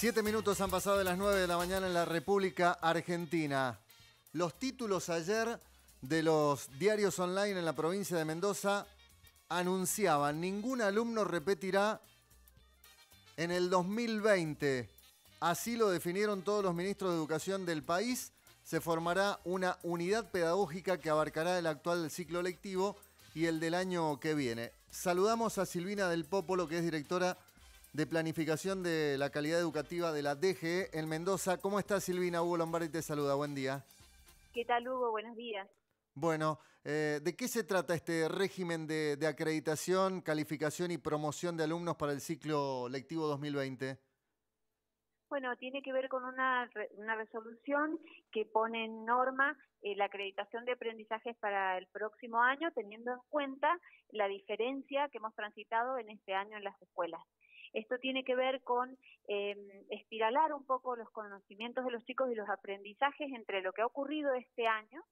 Siete minutos han pasado de las nueve de la mañana en la República Argentina. Los títulos ayer de los diarios online en la provincia de Mendoza anunciaban ningún alumno repetirá en el 2020. Así lo definieron todos los ministros de educación del país. Se formará una unidad pedagógica que abarcará el actual ciclo lectivo y el del año que viene. Saludamos a Silvina del Popolo, que es directora de Planificación de la Calidad Educativa de la DGE en Mendoza. ¿Cómo estás, Silvina? Hugo Lombardi te saluda. Buen día. ¿Qué tal, Hugo? Buenos días. Bueno, eh, ¿de qué se trata este régimen de, acreditación, calificación y promoción de alumnos para el ciclo lectivo 2020? Bueno, tiene que ver con una, una resolución que pone en norma eh, la acreditación de aprendizajes para el próximo año, teniendo en cuenta la diferencia que hemos transitado en este año en las escuelas. Esto tiene que ver con em, espiralar un poco los conocimientos de los chicos y los aprendizajes entre lo que ha ocurrido este año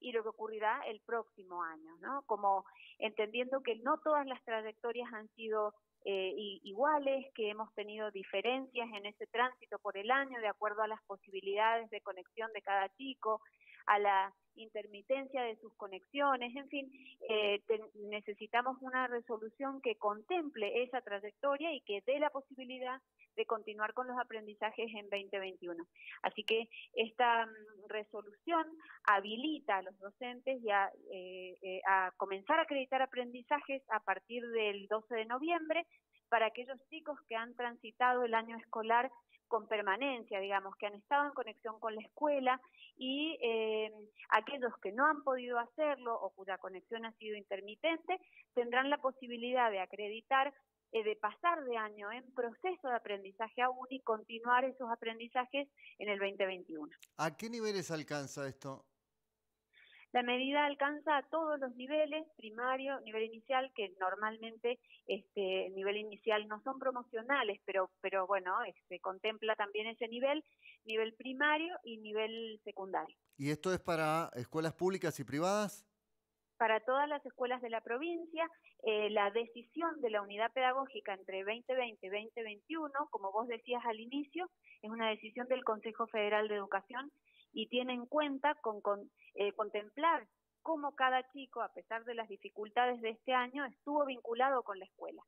y lo que ocurrirá el próximo año, ¿no? Como entendiendo que no todas las trayectorias han sido eh, iguales, que hemos tenido diferencias en ese tránsito por el año de acuerdo a las posibilidades de conexión de cada chico, a la intermitencia de sus conexiones, en fin, eh, necesitamos una resolución que contemple esa trayectoria y que dé la posibilidad de continuar con los aprendizajes en 2021. Así que esta mm, resolución habilita a los docentes ya eh, eh, a comenzar a acreditar aprendizajes a partir del 12 de noviembre para aquellos chicos que han transitado el año escolar con permanencia, digamos, que han estado en conexión con la escuela y eh, aquellos que no han podido hacerlo o cuya conexión ha sido intermitente tendrán la posibilidad de acreditar eh, de pasar de año en proceso de aprendizaje aún y continuar esos aprendizajes en el 2021. ¿A qué niveles alcanza esto? La medida alcanza a todos los niveles, primario, nivel inicial, que normalmente este nivel inicial no son promocionales, pero pero bueno, se este, contempla también ese nivel, nivel primario y nivel secundario. ¿Y esto es para escuelas públicas y privadas? Para todas las escuelas de la provincia, eh, la decisión de la unidad pedagógica entre 2020 y 2021, como vos decías al inicio, es una decisión del Consejo Federal de Educación y tiene en cuenta con, eh, contemplar cómo cada chico, a pesar de las dificultades de este año, estuvo vinculado con la escuela.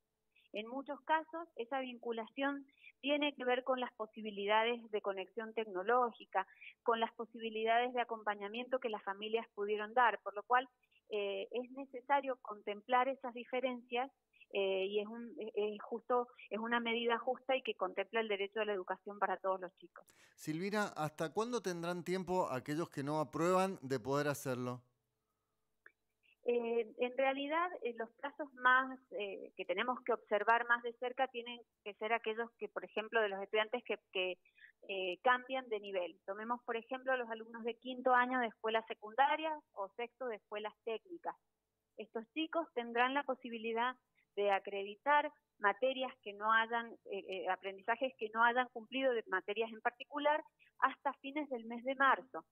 En muchos casos, esa vinculación tiene que ver con las posibilidades de conexión tecnológica, con las posibilidades de acompañamiento que las familias pudieron dar, por lo cual eh, es necesario contemplar esas diferencias eh, y es, un, es justo es una medida justa y que contempla el derecho a la educación para todos los chicos. Silvina, ¿hasta cuándo tendrán tiempo aquellos que no aprueban de poder hacerlo? Eh, en realidad, eh, los casos más que tenemos que observar más de cerca tienen que ser aquellos que, por ejemplo, de los estudiantes que, que cambian de nivel. Tomemos, por ejemplo, los alumnos de quinto año de escuelas secundarias o sexto de escuelas técnicas. Estos chicos tendrán la posibilidad de acreditar materias que no hayan, eh, eh, aprendizajes que no hayan cumplido de materias en particular hasta fines del mes de marzo.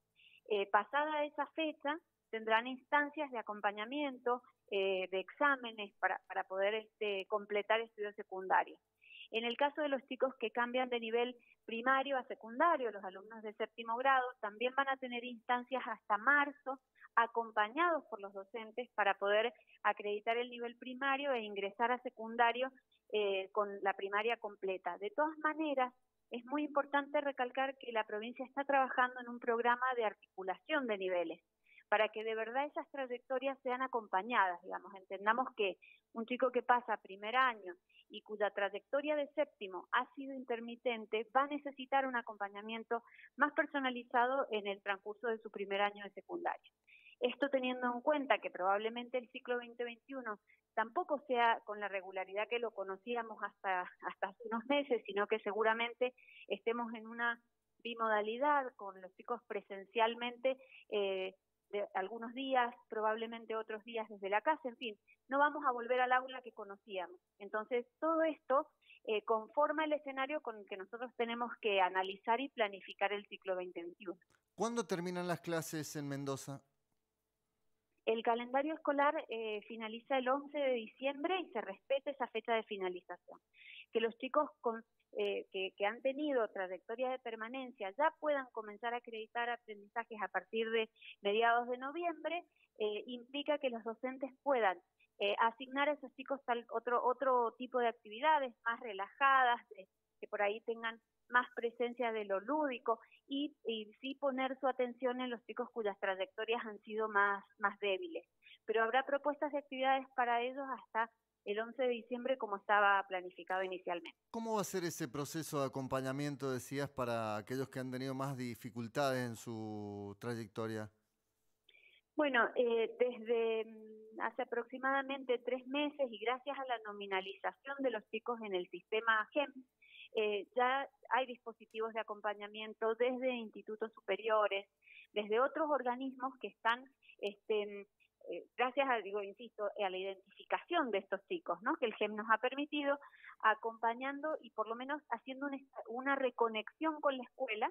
Eh, pasada esa fecha, tendrán instancias de acompañamiento, de exámenes para, para poder este, completar estudios secundarios. En el caso de los chicos que cambian de nivel primario a secundario, los alumnos de séptimo grado, también van a tener instancias hasta marzo acompañados por los docentes para poder acreditar el nivel primario e ingresar a secundario eh, con la primaria completa. De todas maneras, es muy importante recalcar que la provincia está trabajando en un programa de articulación de niveles para que de verdad esas trayectorias sean acompañadas, digamos, entendamos que un chico que pasa primer año y cuya trayectoria de séptimo ha sido intermitente va a necesitar un acompañamiento más personalizado en el transcurso de su primer año de secundaria. Esto teniendo en cuenta que probablemente el ciclo 2021 tampoco sea con la regularidad que lo conocíamos hasta, hasta hace unos meses, sino que seguramente estemos en una bimodalidad con los chicos presencialmente eh, de algunos días, probablemente otros días desde la casa, en fin, no vamos a volver al aula que conocíamos. Entonces, todo esto eh, conforma el escenario con el que nosotros tenemos que analizar y planificar el ciclo 2021. ¿Cuándo terminan las clases en Mendoza? El calendario escolar eh, finaliza el 11 de diciembre y se respeta esa fecha de finalización. que los chicos con, eh, que, que, han tenido trayectorias de permanencia ya puedan comenzar a acreditar aprendizajes a partir de mediados de noviembre, eh, implica que los docentes puedan eh, asignar a esos chicos tal, otro, otro tipo de actividades más relajadas, que por ahí tengan más presencia de lo lúdico y, y, sí poner su atención en los chicos cuyas trayectorias han sido más, más débiles. Pero habrá propuestas de actividades para ellos hasta el 11 de diciembre como estaba planificado inicialmente. ¿Cómo va a ser ese proceso de acompañamiento, decías, para aquellos que han tenido más dificultades en su trayectoria? Bueno, eh, desde mm, hace aproximadamente tres meses y gracias a la nominalización de los chicos en el sistema GEM, eh, ya hay dispositivos de acompañamiento desde institutos superiores, desde otros organismos que están este, eh, gracias a, digo, insisto, a la identificación de estos chicos, ¿no? Que el GEM nos ha permitido acompañando y por lo menos haciendo una, una reconexión con la escuela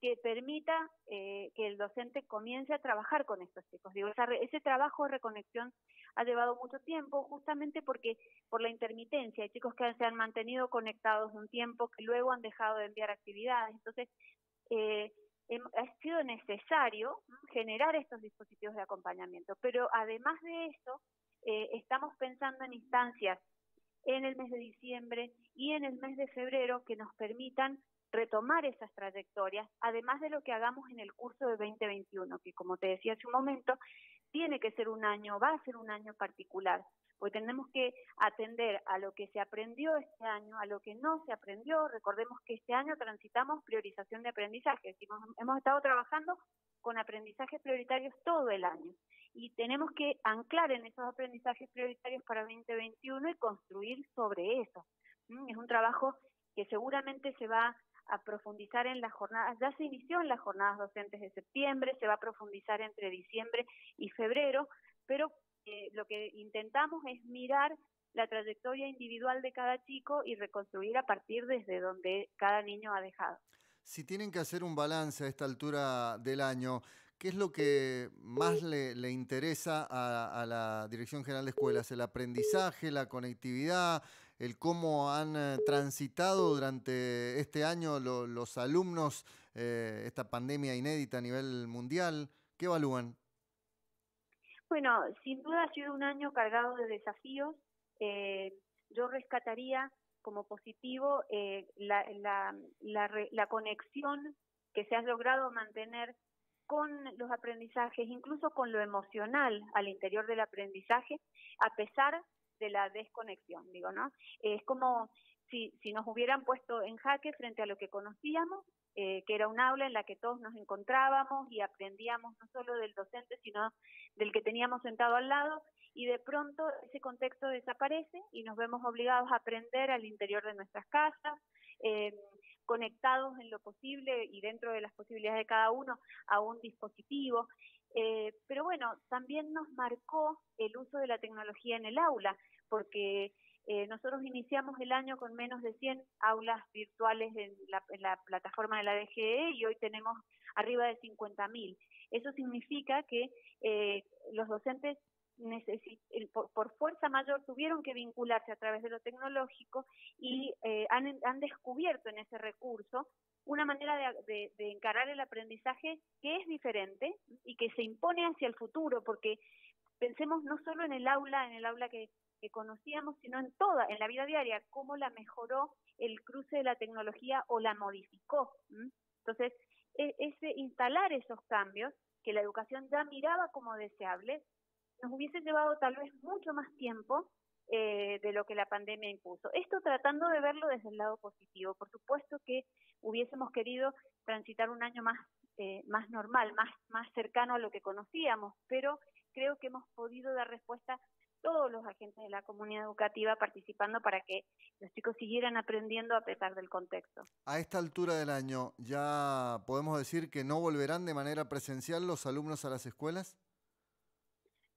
que permita eh, que el docente comience a trabajar con estos chicos. Digo, ese trabajo de reconexión ha llevado mucho tiempo, justamente porque por la intermitencia, hay chicos que se han mantenido conectados un tiempo, que luego han dejado de enviar actividades. Entonces, eh, ha sido necesario generar estos dispositivos de acompañamiento. Pero además de eso, eh, estamos pensando en instancias en el mes de diciembre y en el mes de febrero que nos permitan retomar esas trayectorias, además de lo que hagamos en el curso de 2021, que como te decía hace un momento, tiene que ser un año, va a ser un año particular, porque tenemos que atender a lo que se aprendió este año, a lo que no se aprendió. Recordemos que este año transitamos priorización de aprendizaje, hemos, hemos estado trabajando con aprendizajes prioritarios todo el año y tenemos que anclar en esos aprendizajes prioritarios para 2021 y construir sobre eso. Es un trabajo que seguramente se va a profundizar en las jornadas, ya se inició en las jornadas docentes de septiembre, se va a profundizar entre diciembre y febrero, pero eh, lo que intentamos es mirar la trayectoria individual de cada chico y reconstruir a partir desde donde cada niño ha dejado. Si tienen que hacer un balance a esta altura del año, ¿qué es lo que más le, interesa a, la Dirección General de Escuelas? ¿El aprendizaje, la conectividad, el cómo han eh, transitado durante este año lo, los alumnos eh, esta pandemia inédita a nivel mundial? ¿Qué evalúan? Bueno, sin duda ha sido un año cargado de desafíos. Eh, yo rescataría como positivo eh, la, la, la, la conexión que se ha logrado mantener con los aprendizajes, incluso con lo emocional al interior del aprendizaje, a pesar de la desconexión, digo, ¿no? Es como si, si nos hubieran puesto en jaque frente a lo que conocíamos, eh, que era un aula en la que todos nos encontrábamos y aprendíamos no solo del docente, sino del que teníamos sentado al lado, y de pronto ese contexto desaparece y nos vemos obligados a aprender al interior de nuestras casas, eh, conectados en lo posible y dentro de las posibilidades de cada uno a un dispositivo. Eh, pero bueno, también nos marcó el uso de la tecnología en el aula, porque eh, nosotros iniciamos el año con menos de 100 aulas virtuales en la, en la plataforma de la DGE y hoy tenemos arriba de 50.000. Eso significa que eh, los docentes por, por, fuerza mayor tuvieron que vincularse a través de lo tecnológico y eh, han, han, descubierto en ese recurso una manera de, de, de, encarar el aprendizaje que es diferente y que se impone hacia el futuro, porque pensemos no solo en el aula, en el aula que, que conocíamos, sino en toda, en la vida diaria, cómo la mejoró el cruce de la tecnología o la modificó. Entonces, e, ese instalar esos cambios que la educación ya miraba como deseable, nos hubiese llevado tal vez mucho más tiempo eh, de lo que la pandemia impuso. Esto tratando de verlo desde el lado positivo. Por supuesto que hubiésemos querido transitar un año más, eh, más normal, más, más cercano a lo que conocíamos, pero creo que hemos podido dar respuesta todos los agentes de la comunidad educativa participando para que los chicos siguieran aprendiendo a pesar del contexto. A esta altura del año, ¿ya podemos decir que no volverán de manera presencial los alumnos a las escuelas?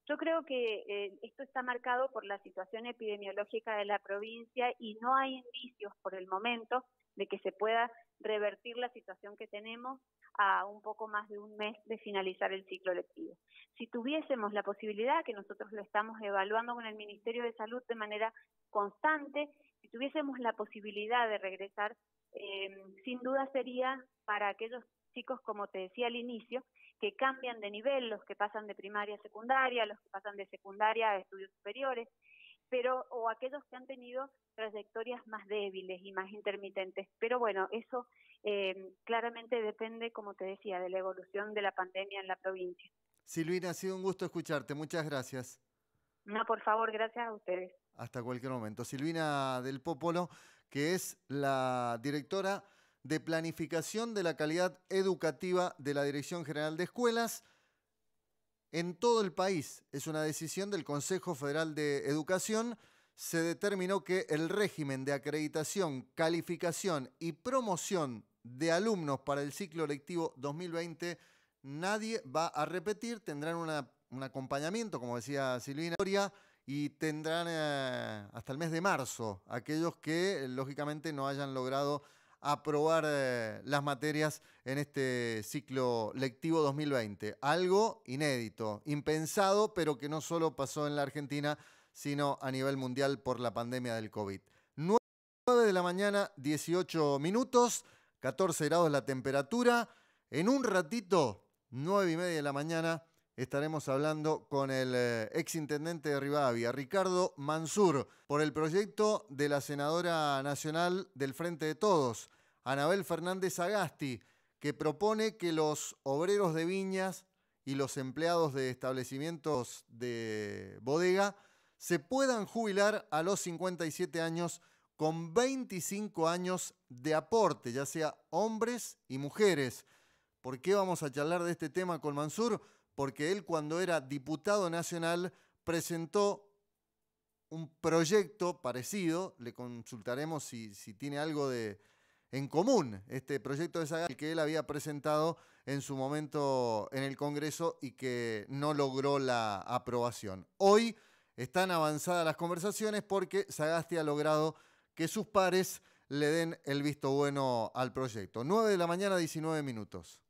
Yo creo que eh, esto está marcado por la situación epidemiológica de la provincia y no hay indicios por el momento de que se pueda revertir la situación que tenemos a un poco más de un mes de finalizar el ciclo lectivo. Si tuviésemos la posibilidad, que nosotros lo estamos evaluando con el Ministerio de Salud de manera constante, si tuviésemos la posibilidad de regresar, eh, sin duda sería para aquellos chicos, como te decía al inicio, que cambian de nivel, los que pasan de primaria a secundaria, los que pasan de secundaria a estudios superiores, pero o aquellos que han tenido trayectorias más débiles y más intermitentes. Pero bueno, eso eh, claramente depende, como te decía, de la evolución de la pandemia en la provincia. Silvina, ha sido un gusto escucharte. Muchas gracias. No, por favor, gracias a ustedes. Hasta cualquier momento. Silvina del Popolo, que es la directora de planificación de la calidad educativa de la Dirección General de Escuelas en todo el país. Es una decisión del Consejo Federal de Educación. Se determinó que el régimen de acreditación, calificación y promoción de alumnos para el ciclo lectivo 2020 nadie va a repetir. Tendrán un acompañamiento, como decía Silvina, y tendrán eh, hasta el mes de marzo aquellos que lógicamente no hayan logrado aprobar eh, las materias en este ciclo lectivo 2020. Algo inédito, impensado, pero que no solo pasó en la Argentina, sino a nivel mundial por la pandemia del COVID. 9 de la mañana, 18 minutos, 14 grados la temperatura. En un ratito, 9 y media de la mañana, estaremos hablando con el eh, exintendente de Rivadavia, Ricardo Mansur, por el proyecto de la senadora nacional del Frente de Todos, Anabel Fernández Agasti, que propone que los obreros de viñas y los empleados de establecimientos de bodega se puedan jubilar a los 57 años con 25 años de aporte, ya sea hombres y mujeres. ¿Por qué vamos a charlar de este tema con Mansur? Porque él cuando era diputado nacional presentó un proyecto parecido, le consultaremos si, tiene algo de, en común este proyecto de Saga que él había presentado en su momento en el Congreso y que no logró la aprobación. Hoy están avanzadas las conversaciones porque Sagasti ha logrado que sus pares le den el visto bueno al proyecto. 9 de la mañana, 19 minutos.